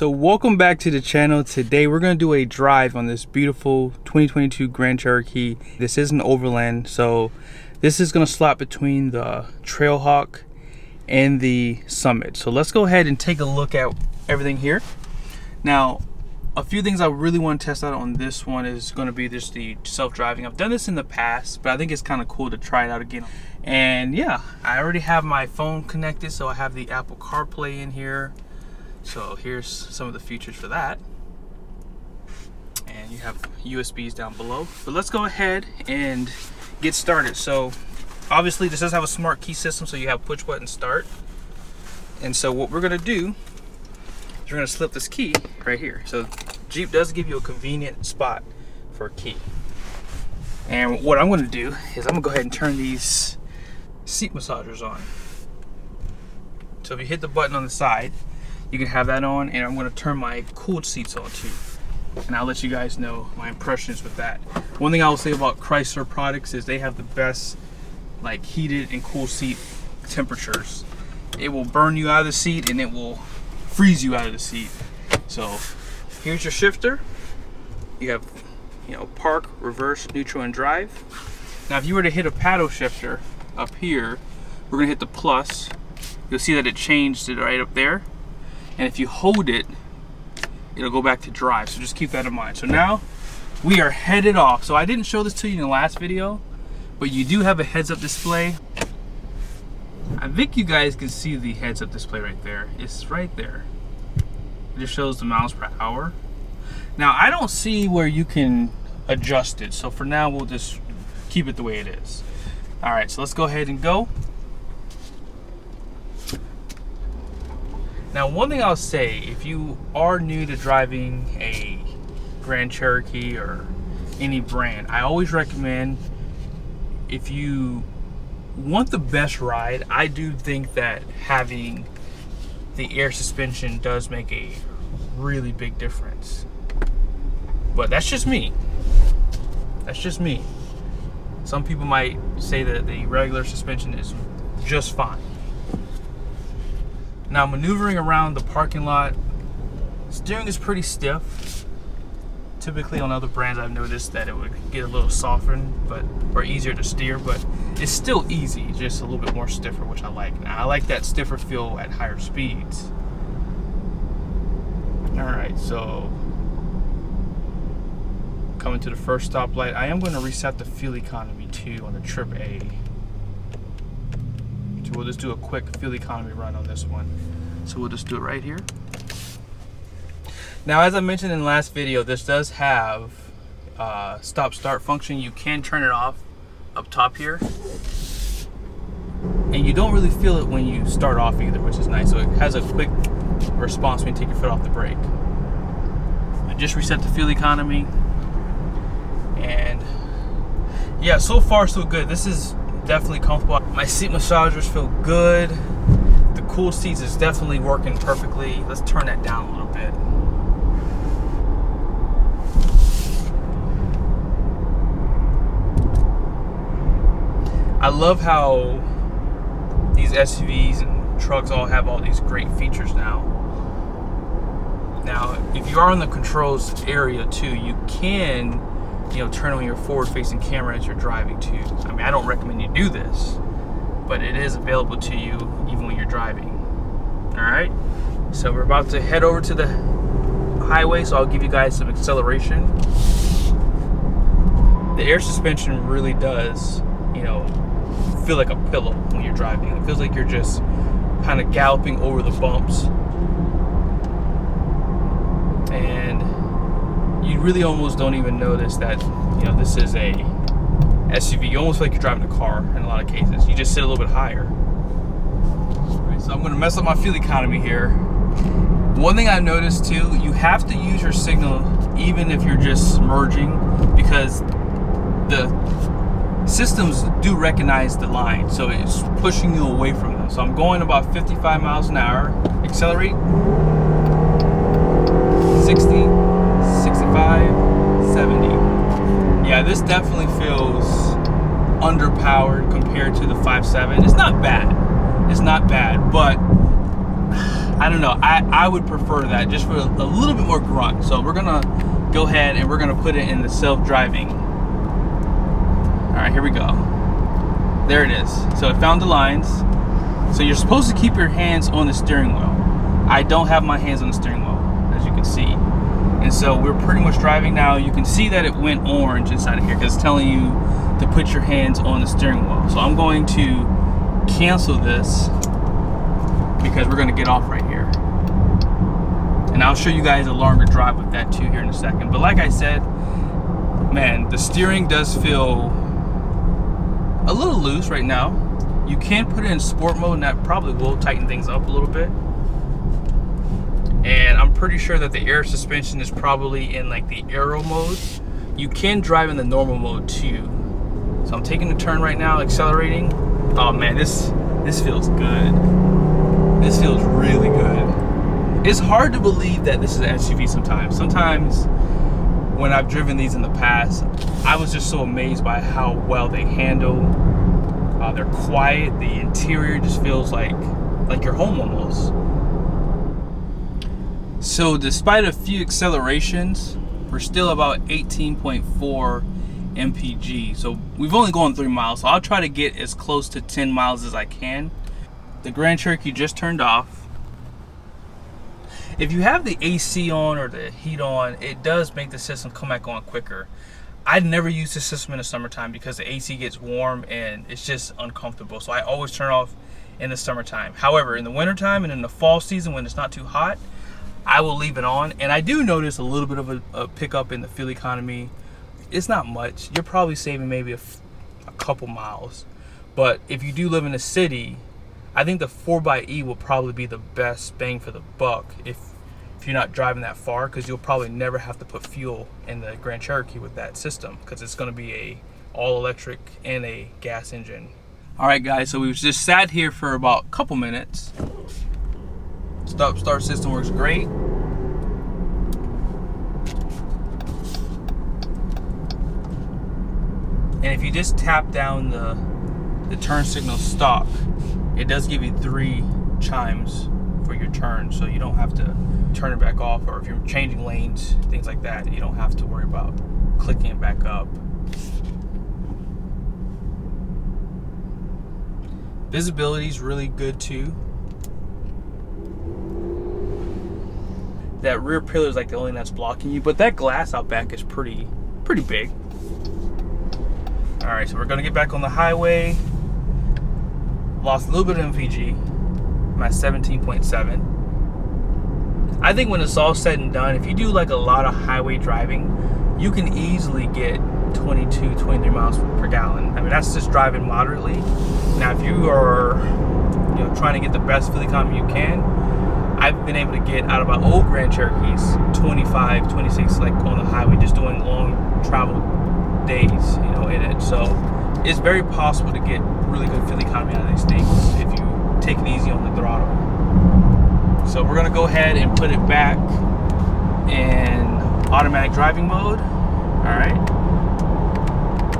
So welcome back to the channel. Today we're to do a drive on this beautiful 2022 Grand Cherokee. This is an overland, so this is to slot between the Trailhawk and the Summit. So let's go ahead and take a look at everything here. Now, a few things I really want to test out on this one is to be just the self-driving. I've done this in the past, but I think it's kind of cool to try it out again. And yeah, I already have my phone connected, so I have the Apple CarPlay in here. So here's some of the features for that. And you have USBs down below. But let's go ahead and get started. So obviously this does have a smart key system, so you have push button start. And so what we're gonna do is we're gonna slip this key right here. So Jeep does give you a convenient spot for a key. And what I'm gonna do is I'm gonna go ahead and turn these seat massagers on. So if you hit the button on the side, you can have that on and I'm gonna turn my cooled seats on too. And I'll let you guys know my impressions with that. One thing I will say about Chrysler products is they have the best like heated and cool seat temperatures. It will burn you out of the seat and it will freeze you out of the seat. So here's your shifter. You have, you know, park, reverse, neutral, and drive. Now if you were to hit a paddle shifter up here, we're gonna hit the plus. You'll see that it changed it right up there and if you hold it it'll go back to drive so just keep that in mind. So now we are headed off. So I didn't show this to you in the last video but you do have a heads-up display. I think you guys can see the heads-up display right there. It's right there. It just shows the miles per hour. Now I don't see where you can adjust it. So for now we'll just keep it the way it is. All right so let's go ahead and go Now, one thing I'll say, if you are new to driving a Grand Cherokee or any brand, I always recommend if you want the best ride, I do think that having the air suspension does make a really big difference. But that's just me. That's just me. Some people might say that the regular suspension is just fine. Now maneuvering around the parking lot, steering is pretty stiff. Typically on other brands I've noticed that it would get a little softened but or easier to steer, but it's still easy, just a little bit more stiffer, which I like. Now I like that stiffer feel at higher speeds. Alright, so coming to the first stoplight, I am going to reset the fuel economy too on the trip A. We'll just do a quick fuel economy run on this one. So we'll just do it right here. Now, as I mentioned in the last video, this does have uh, stop start function. You can turn it off up top here. And you don't really feel it when you start off either, which is nice. So it has a quick response when you take your foot off the brake. I just reset the fuel economy. And yeah, so far so good. This is definitely comfortable. My seat massagers feel good. The cool seats is definitely working perfectly. Let's turn that down a little bit. I love how these SUVs and trucks all have all these great features now. Now, if you are in the controls area too, you can you know, turn on your forward-facing camera as you're driving too. I mean, I don't recommend you do this, but it is available to you even when you're driving. All right, so we're about to head over to the highway, so I'll give you guys some acceleration. The air suspension really does, you know, feel like a pillow when you're driving. It feels like you're just kind of galloping over the bumps. And you really almost don't even notice that you know this is a SUV. You almost feel like you're driving a car in a lot of cases. You just sit a little bit higher. Right, so I'm going to mess up my fuel economy here. One thing I've noticed too, you have to use your signal even if you're just merging because the systems do recognize the line, so it's pushing you away from them. So I'm going about 55 miles an hour. Accelerate. 60. 65, 70. Yeah, this definitely feels underpowered compared to the 5.7. It's not bad. It's not bad, but I don't know. I, I would prefer that just for a, a little bit more grunt. So we're gonna go ahead and we're gonna put it in the self-driving. All right, here we go. There it is. So it found the lines. So you're supposed to keep your hands on the steering wheel. I don't have my hands on the steering wheel, as you can see. And so we're pretty much driving now. You can see that it went orange inside of here because it's telling you to put your hands on the steering wheel. So I'm going to cancel this because we're gonna get off right here. And I'll show you guys a longer drive with that too here in a second. But like I said, man, the steering does feel a little loose right now. You can put it in sport mode and that probably will tighten things up a little bit. I'm pretty sure that the air suspension is probably in like the aero mode. You can drive in the normal mode too. So I'm taking a turn right now, accelerating. Oh man, this this feels good. This feels really good. It's hard to believe that this is an SUV sometimes. Sometimes when I've driven these in the past, I was just so amazed by how well they handle. Uh, they're quiet. The interior just feels like like your home almost. So despite a few accelerations, we're still about 18.4 mpg. So we've only gone three miles. So I'll try to get as close to 10 miles as I can. The Grand Cherokee just turned off. If you have the AC on or the heat on, it does make the system come back on quicker. I'd never use the system in the summertime because the AC gets warm and it's just uncomfortable. So I always turn off in the summertime. However, in the wintertime and in the fall season when it's not too hot, I will leave it on. And I do notice a little bit of a, a pickup in the fuel economy it's not much. You're probably saving maybe a, a couple miles. But if you do live in a city, I think the 4xE will probably be the best bang for the buck if if you're not driving that far because you'll probably never have to put fuel in the Grand Cherokee with that system because it's going to be a all electric and a gas engine. All right guys, so we've just sat here for about a couple minutes. Stop start system works great. And if you just tap down the, the turn signal stock, it does give you three chimes for your turn. So you don't have to turn it back off or if you're changing lanes, things like that, you don't have to worry about clicking it back up. Visibility is really good too. That rear pillar is like the only thing that's blocking you, but that glass out back is pretty, pretty big. All right, so we're gonna get back on the highway. Lost a little bit of MPG. I'm at 17.7. I think when it's all said and done, if you do like a lot of highway driving, you can easily get 22, 23 miles per gallon. I mean, that's just driving moderately. Now, if you are, you know, trying to get the best fuel economy you can, I've been able to get out of my old Grand Cherokees 25, 26, like on the highway, just doing long travel days, you know, in it. So it's very possible to get really good fuel economy out of these things if you take it easy on the throttle. So we're gonna go ahead and put it back in automatic driving mode. All right,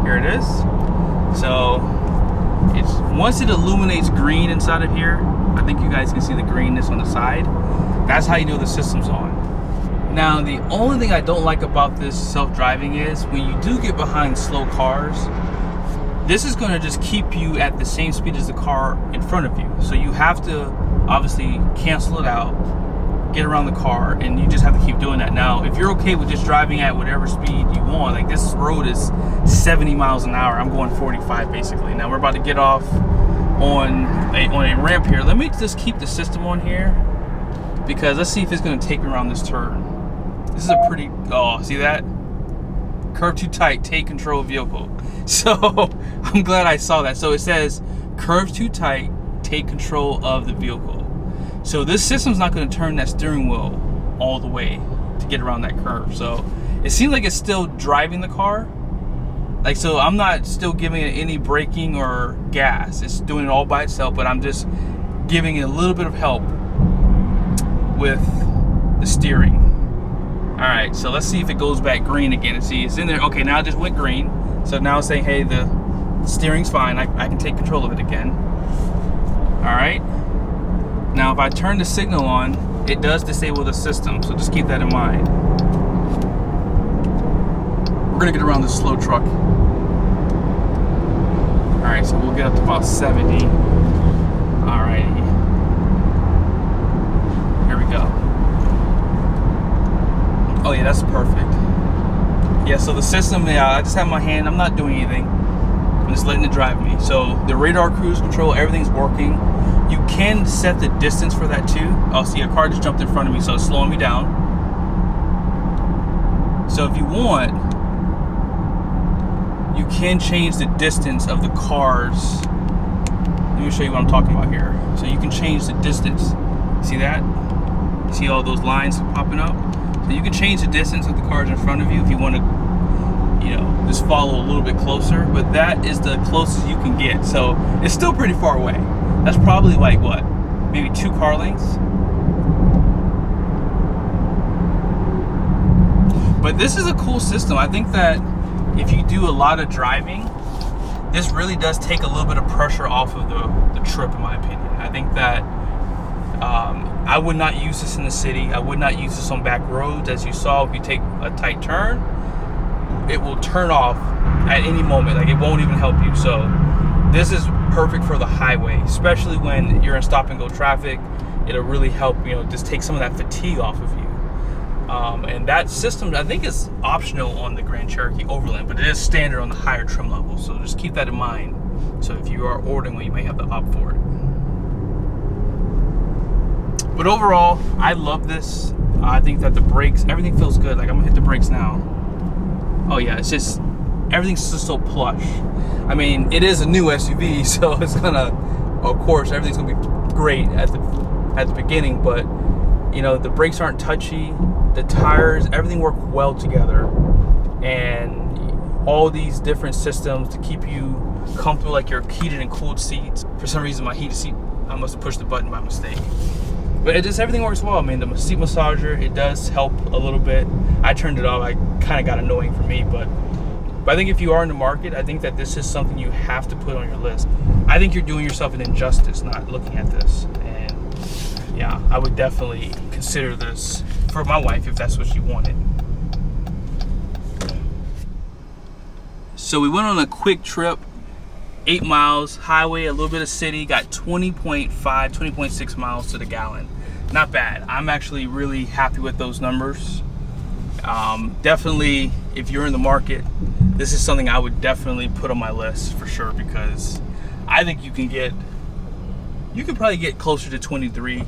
here it is. So it's once it illuminates green inside of here, I think you guys can see the greenness on the side. That's how you know the system's on. Now, the only thing I don't like about this self-driving is when you do get behind slow cars, this is going to just keep you at the same speed as the car in front of you. So you have to obviously cancel it out, get around the car, and you just have to keep doing that. Now, if you're okay with just driving at whatever speed you want, like this road is 70 miles an hour, I'm going 45 basically. Now we're about to get off on a, on a ramp here. Let me just keep the system on here because let's see if it's going to take me around this turn. This is a pretty, oh, see that? Curve too tight, take control vehicle. So I'm glad I saw that. So it says curve too tight, take control of the vehicle. So this system's not going to turn that steering wheel all the way to get around that curve. So it seems like it's still driving the car. Like, so I'm not still giving it any braking or gas. It's doing it all by itself, but I'm just giving it a little bit of help with the steering. All right, so let's see if it goes back green again and see it's in there. Okay, now it just went green. So now it's saying, hey, the steering's fine. I, I can take control of it again. All right. Now, if I turn the signal on, it does disable the system, so just keep that in mind. We're gonna get around this slow truck. All right, so we'll get up to about 70. All righty. Here we go. Oh yeah, that's perfect. Yeah, so the system, yeah, I just have my hand, I'm not doing anything. I'm just letting it drive me. So the radar cruise control, everything's working. You can set the distance for that too. I'll see a car just jumped in front of me, so it's slowing me down. So if you want, you can change the distance of the cars. Let me show you what I'm talking about here. So you can change the distance. See that? See all those lines popping up? So you can change the distance of the cars in front of you if you want to, you know, just follow a little bit closer. But that is the closest you can get. So it's still pretty far away. That's probably like what? Maybe two car lengths? But this is a cool system. I think that if you do a lot of driving, this really does take a little bit of pressure off of the, the trip, in my opinion. I think that um, I would not use this in the city. I would not use this on back roads. As you saw, if you take a tight turn, it will turn off at any moment. Like it won't even help you. So this is perfect for the highway, especially when you're in stop and go traffic. It'll really help, you know, just take some of that fatigue off of you. Um, and that system, I think, is optional on the Grand Cherokee Overland, but it is standard on the higher trim level. So just keep that in mind. So if you are ordering one, you may have to opt for it. But overall, I love this. I think that the brakes, everything feels good. Like I'm gonna hit the brakes now. Oh yeah, it's just everything's just so plush. I mean, it is a new SUV, so it's gonna, of course, everything's gonna be great at the at the beginning. But you know, the brakes aren't touchy the tires, everything work well together. And all these different systems to keep you comfortable, like your heated and cooled seats. For some reason, my heated seat, I must have pushed the button by mistake. But it just, everything works well. I mean, the seat massager, it does help a little bit. I turned it off, I kind of got annoying for me, but but I think if you are in the market, I think that this is something you have to put on your list. I think you're doing yourself an injustice not looking at this. And yeah, I would definitely consider this for my wife if that's what she wanted. So we went on a quick trip, eight miles, highway, a little bit of city, got 20.5, 20.6 miles to the gallon. Not bad. I'm actually really happy with those numbers. Um, definitely, if you're in the market, this is something I would definitely put on my list for sure because I think you can get, you could probably get closer to 23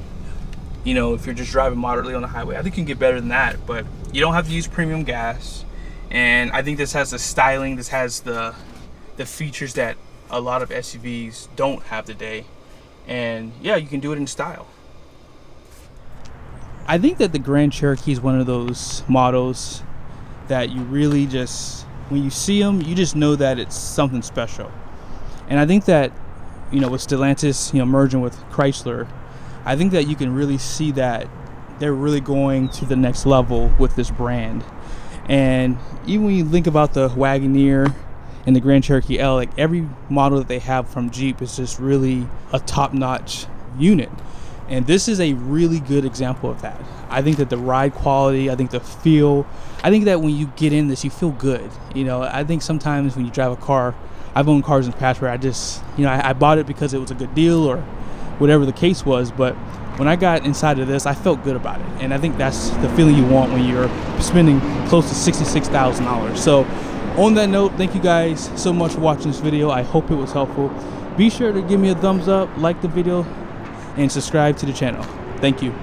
you know, if you're just driving moderately on the highway. I think you can get better than that, but you don't have to use premium gas. And I think this has the styling, this has the the features that a lot of SUVs don't have today. And yeah, you can do it in style. I think that the Grand Cherokee is one of those models that you really just when you see them, you just know that it's something special. And I think that you know with Stellantis, you know, merging with Chrysler, I think that you can really see that they're really going to the next level with this brand. And even when you think about the Wagoneer and the Grand Cherokee L, like every model that they have from Jeep is just really a top-notch unit. And this is a really good example of that. I think that the ride quality, I think the feel, I think that when you get in this, you feel good. You know, I think sometimes when you drive a car, I've owned cars in the past where I just, you know, I, I bought it because it was a good deal or whatever the case was. But when I got inside of this, I felt good about it. And I think that's the feeling you want when you're spending close to $66,000. So on that note, thank you guys so much for watching this video. I hope it was helpful. Be sure to give me a thumbs up, like the video, and subscribe to the channel. Thank you.